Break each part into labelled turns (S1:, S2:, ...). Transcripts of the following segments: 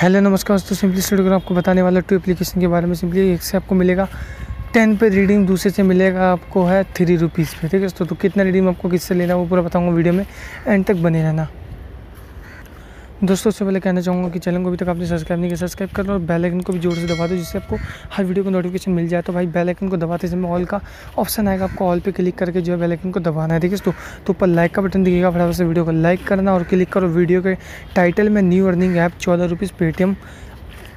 S1: Hello, नमस्कार दोस्तों simply studio आपको बताने वाला टू एप्लीकेशन के बारे में सिंपली एक से आपको मिलेगा। टेन पे रीडिंग दूसरे से मिलेगा आपको है थ्री रुपीज़ पे, ठीक है दोस्तों? तो कितना रीडिंग आपको किससे लेना वो पूरा बताऊँगा वीडियो में। एंड तक बने रहना। दोस्तों उससे पहले कहना चाहूँगा कि चैनल को अभी तक आपने सब्सक्राइब नहीं किया सब्सक्राइब कर लो और बेल आइकन को भी ज़ोर से दबा दो जिससे आपको हर वीडियो को नोटिफिकेशन मिल जाए। तो भाई बेल आइकन को दबाते समय ऑल का ऑप्शन आएगा आपको ऑल पे क्लिक करके जो है बेल आइकन को दबाना है ठीक है तो, ऊपर लाइक का बटन दिखेगा फटाफट से वीडियो को लाइक करना और क्लिक करो। वीडियो के टाइटल में न्यू अर्निंग ऐप चौदह rupees Paytm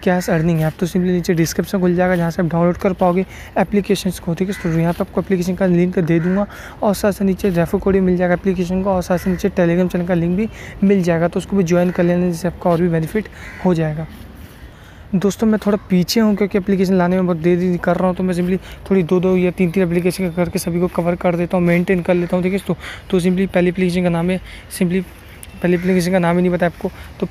S1: cash earning app तो सिंपली नीचे डिस्क्रिप्शन खुल जाएगा जहाँ से आप डाउनलोड कर पाओगे एप्लीकेशन को, ठीक है? तो यहाँ पर आपको एप्लीकेशन का लिंक दे दूँगा और साथ साथ नीचे रेफो कोड भी मिल जाएगा एप्लीकेशन का और साथ साथ नीचे टेलीग्राम चैनल का लिंक भी मिल जाएगा। तो उसको भी ज्वाइन कर लेना, जिससे आपका और भी बेनिफिट हो जाएगा। दोस्तों, मैं थोड़ा पीछे हूँ क्योंकि एप्लीकेशन लाने में बहुत देरी कर रहा हूँ तो मैं सिंपली थोड़ी दो दो या तीन तीन एप्लीकेशन करके सभी को कवर कर देता हूँ मेंटेन कर लेता हूँ, ठीक है? तो तो सिंपली पहली एप्लीकेशन का नाम है सिंपली पहली एप्लीकेशन का नाम ही नहीं पता आपको तो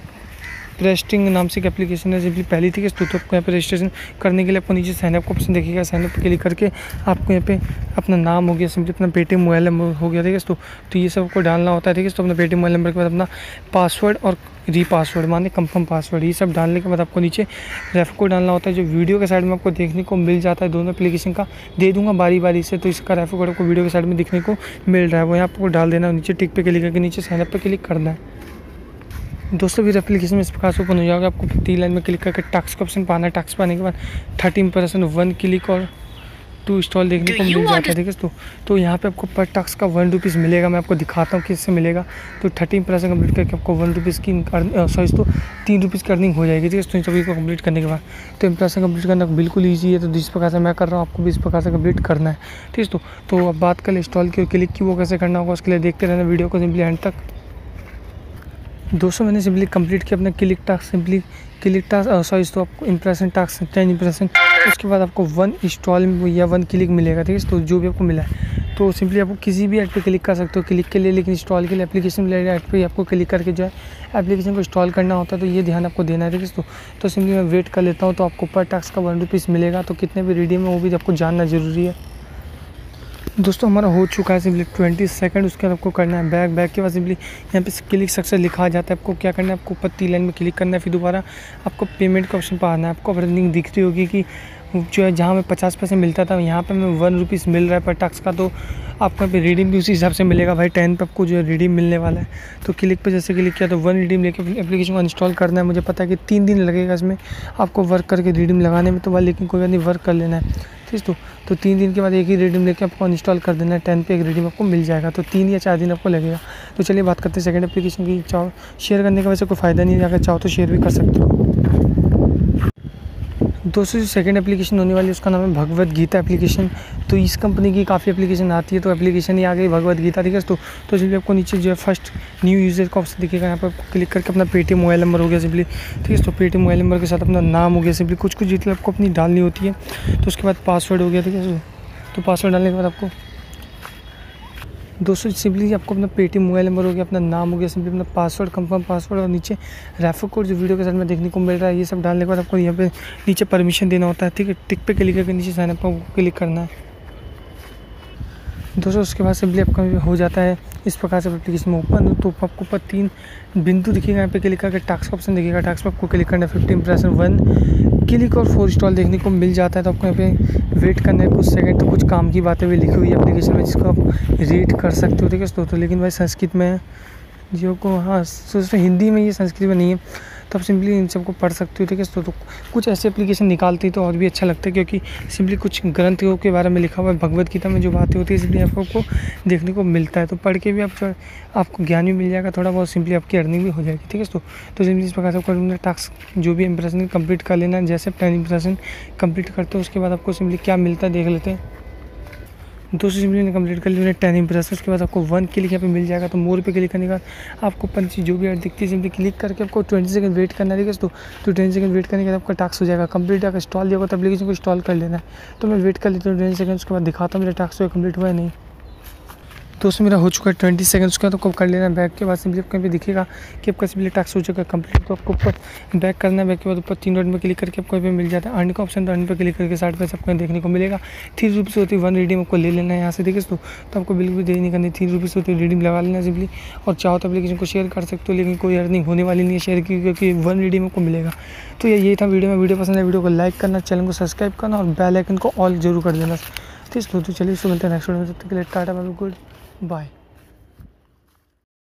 S1: रेस्टिंग नाम से एक एप्लीकेशन है सिंपली पहली थी कि तो आपको यहाँ पे रजिस्ट्रेशन करने के लिए आपको नीचे साइनअप का ऑप्शन देखिएगा साइनअप पर क्लिक करके आपको यहाँ पे अपना नाम हो गया सिंपली अपना पेटीएम मोबाइल नंबर हो गया, ठीक है? तो तो ये सब आपको डालना होता है, ठीक है? तो अपना पेटीएम मोबाइल नंबर के बाद अपना पासवर्ड और री पासवर्ड माने कंफर्म पासवर्ड ये सब डालने के बाद आपको नीचे रेफ को डालना होता है, जो वीडियो के साइड में आपको देखने को मिल जाता है, दोनों एप्लीकेशन का। दे दूँगा बारी बारी से तो इसका रेफो कोड आपको वीडियो के साइड में देखने को मिल रहा है, वो यहाँ आपको डाल देना नीचे टिक पे क्लिक करके नीचे साइनअप पर क्लिक करना है। दोस्तों फिर एप्लीकेशन में इस प्रकार से ओपन हो जाएगा आपको तीन लाइन में क्लिक करके टैक्स का ऑप्शन पाना है। टैक्स पाने के बाद थर्टीन परसेंट वन क्लिक और टू स्टॉल देखने को मिल जाता है ठीक है? तो तो यहाँ पे आपको पर टैक्स का वन रुपीज़ मिलेगा। मैं आपको दिखाता हूँ किससे मिलेगा। तो थर्टीन परसेंट कंप्लीट करके आपको वन रुपीज़ की सॉरी तो तीन रुपीज़ की अर्निंग हो जाएगी ठीक है? तो इन सभी को कंप्लीट करने के बाद तो इम्प्रेशन कंप्लीट करना बिल्कुल ईजी है। तो जिस प्रकार से मैं कर रहा हूँ आपको भी इस प्रकार से कंप्लीट करना है ठीक है? तो तो अब बात कर इंस्टॉल की क्लिक की वो कैसे करना होगा उसके लिए देखते रहना वीडियो को सिंपली एंड तक। दोस्तों मैंने सिंपली कंप्लीट किया अपना click task simply click task sorry तो आपको इंप्रेशन टास्क टेन इंप्रेशन उसके बाद आपको वन इंस्टॉल या वन क्लिक मिलेगा, ठीक है? तो जो भी आपको मिला है। तो सिंपली आपको किसी भी ऐड पे क्लिक कर सकते हो क्लिक के लिए, लेकिन इंस्टॉल के लिए एप्लीकेशन मिलेगा ऐड पे आपको क्लिक करके जो है एप्लीकेशन को इंस्टॉल करना होता है तो ये ध्यान आपको देना है, ठीक है? तो तो सिंपली मैं वेट कर लेता हूँ तो आपको पर टास्क का वन रुपीज़ मिलेगा तो कितने भी रिडीम है वो भी आपको जानना ज़रूरी है। दोस्तों, हमारा हो चुका है सिंपली ट्वेंटी सेकेंड उसके बाद आपको करना है बैक बैक के बाद सिंपली यहाँ पे क्लिक सक्सेस लिखा जाता है। आपको क्या करना है? आपको पत्ती लाइन में क्लिक करना है, फिर दोबारा आपको पेमेंट का ऑप्शन पर आना है। आपको अर्निंग दिख रही होगी कि जो है, जहाँ में पचास पैसे मिलता था, यहाँ पे हमें वन रुपीज़ मिल रहा है पर टैक्स का तो आपको पे रिडीम भी उसी हिसाब से मिलेगा। भाई टेन पे आपको जो है रिडीम मिलने वाला है। तो क्लिक पे जैसे क्लिक किया तो वन रिडीम लेके एप्लीकेशन को इंस्टॉल करना है। मुझे पता है कि तीन दिन लगेगा इसमें आपको वर्क करके रिडीम लगाने में तो भाई, लेकिन कोई बात नहीं वर्क कर लेना है। ठीक तो तो तीन दिन के बाद एक ही रिडीम लेके आपको इंस्टॉल कर देना है। टेन पे एक रिडीम आपको मिल जाएगा तो तीन या चार दिन आपको लगेगा। तो चलिए बात करते हैं सेकेंड एप्लीकेशन की। चाहो शेयर करने का वैसे कोई फ़ायदा नहीं है। अगर चाहो तो शेयर भी कर सकते हो। दोस्तों जो सेकेंड एप्लीकेशन होने वाली है, उसका नाम है भगवत गीता एप्लीकेशन तो इस कंपनी की काफ़ी एप्लीकेशन आती है तो एप्लीकेशन ही आ गई भगवत गीता ठीक है तो तो सिंपली आपको नीचे जो है फ़र्स्ट न्यू यूज़र का ऑप्शन दिखेगा, यहाँ पर क्लिक करके अपना पेटीएम मोबाइल नंबर हो गया सिंपली ठीक है तो पेटीएम मोबाइल नंबर के साथ अपना नाम हो गया सिंपली कुछ कुछ डिटेल आपको अपनी डालनी होती है तो उसके बाद पासवर्ड हो गया, ठीक है तो पासवर्ड डालने के बाद आपको दोस्तों सिंपली आपको अपना पेटीएम मोबाइल नंबर हो गया, अपना नाम हो गया सिंपली अपना पासवर्ड कंफर्म पासवर्ड और नीचे रेफर कोड जो वीडियो के साथ में देखने को मिल रहा है, ये सब डालने के बाद आपको यहाँ पे नीचे परमिशन देना होता है, ठीक है? टिक पे क्लिक करके नीचे साइनअप क्लिक करना है। दोस्तों, उसके बाद सिंपली आपका हो जाता है। इस प्रकार से एप्लीकेशन में ओपन तो आपको ऊपर तीन बिंदु दिखेगा। यहाँ पे क्लिक करके टास्क ऑप्शन दिखेगा। टास्क आपको क्लिक करना है। फिफ्टीन परसेंट वन क्लिक और फोर स्टॉल देखने को मिल जाता है। तो आपको यहाँ पे वेट करना है कुछ सेकंड तो कुछ काम की बातें भी लिखी हुई है एप्लीकेशन में, जिसको आप रीड कर सकते हो। ठीक है तो लेकिन भाई संस्कृत में जो को हाँ हिंदी में ये संस्कृत में नहीं है। तो आप सिंपली इन सबको पढ़ सकते हो ठीक है? तो, तो कुछ ऐसे एप्लीकेशन निकालती तो और भी अच्छा लगता है क्योंकि सिंपली कुछ ग्रंथों के बारे में लिखा हुआ है भगवत गीता में जो बातें होती है इसलिए आपको देखने को मिलता है। तो पढ़ के भी आप आपको ज्ञान भी मिल जाएगा थोड़ा बहुत सिंपली आपकी अर्निंग भी हो जाएगी ठीक है? तो तो सिंपली इस प्रकार से आपको टास्क जो भी इंप्रेशन कंप्लीट कर लेना जैसे प्लान इंप्रेशन कंप्लीट करते हो उसके बाद आपको सिंपली क्या मिलता है देख लेते हैं। दो सौ सिंपली ने कंप्लीट कर ली लिया टेन इंप्रेस उसके बाद आपको वन क्लिक यहाँ पे मिल जाएगा तो मोर पे क्लिक करने के बाद आपको पंची जो भी ऐड दिखती है सिंपली क्लिक करके आपको ट्वेंटी सेकंड वेट करना है दोस्तों? तो ट्वेंटी सेकंड वेट करने के बाद आपका टास्क हो जाएगा कंप्लीट अगर इंस्टॉल दिया होगा तो एप्लीकेशन को इंस्टॉल कर लेना है। तो मैं वेट कर लेता हूँ ट्वेंटी सेकंड उसके बाद दिखाता हूँ मेरा टास्क हुआ कंप्लीट हुआ है नहीं। दोस्तों मेरा हो चुका है ट्वेंटी सेकंड्स का तो आपको कर लेना बैक के बाद सिंपली आपको यहाँ दिखेगा कि आपका सिंपली टास्क हो चुका है कंप्लीट तो आपको ऊपर बैक करना है बैक के बाद ऊपर तीन डॉट में क्लिक करके आपको यहाँ पे मिल जाता है। अर्न का ऑप्शन तो अर्न पर क्लिक करके साइड पर आपको देखने को मिलेगा। थ्री रुपीज़ होती है वन रिडीम आपको ले लेना है यहाँ से, देखिए तो। आपको बिल्कुल भी देरी नहीं करनी थ्री रुपीज़ होती है रिडीम लगा लेना सिंपली और चाहो तो एप्लीकेशन को शेयर कर सकते हो, लेकिन कोई अर्निंग होने वाली नहीं है शेयर की, क्योंकि वन रिडीम आपको मिलेगा। तो ये था वीडियो में। वीडियो पसंद है वीडियो को लाइक करना चैनल को सब्सक्राइब करना और बेल आइकन को ऑल ज़रूर कर देना। तो इस तो चलिए मिलते हैं नेक्स्ट वीडियो में, तब तक के लिए टाटा, बाय, गुड। बाय